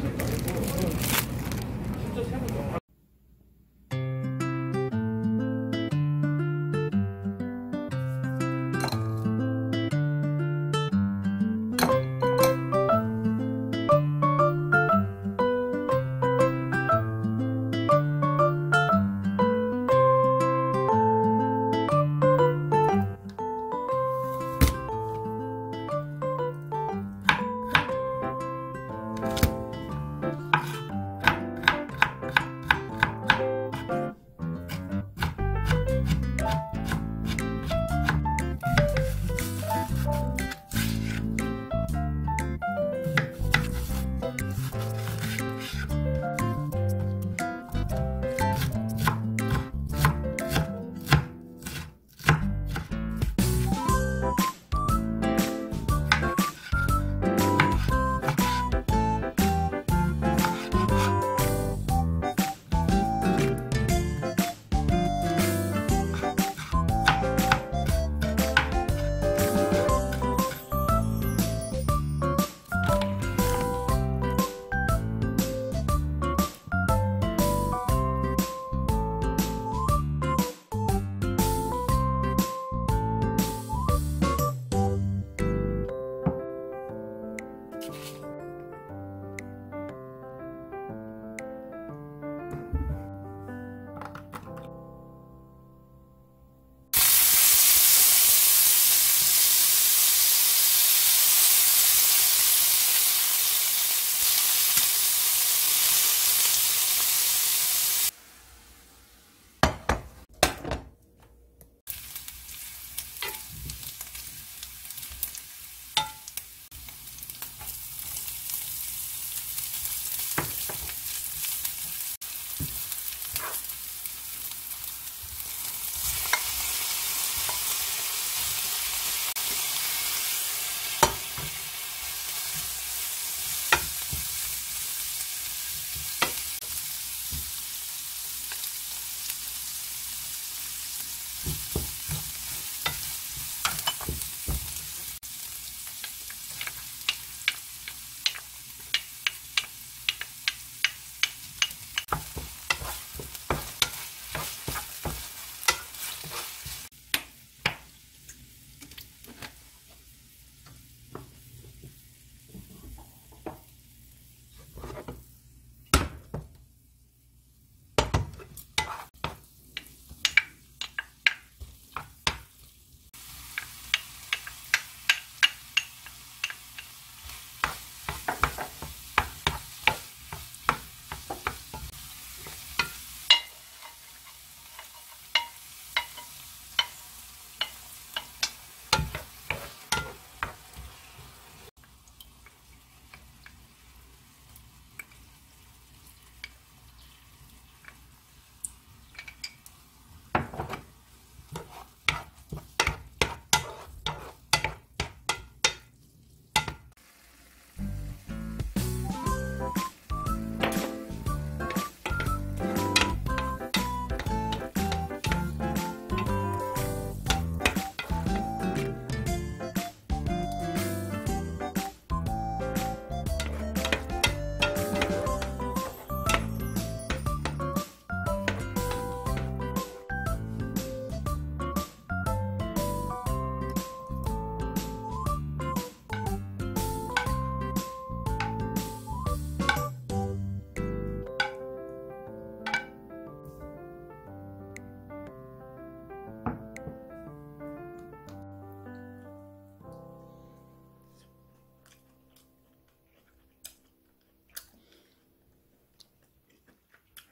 진짜 최고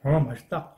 아 맛있다